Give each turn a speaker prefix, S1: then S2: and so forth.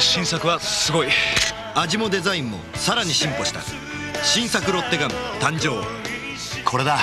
S1: 新作はすごい。
S2: 味もデザインもさらに進歩した。新作ロッテガム誕生。
S1: これだ。